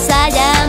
Decidas a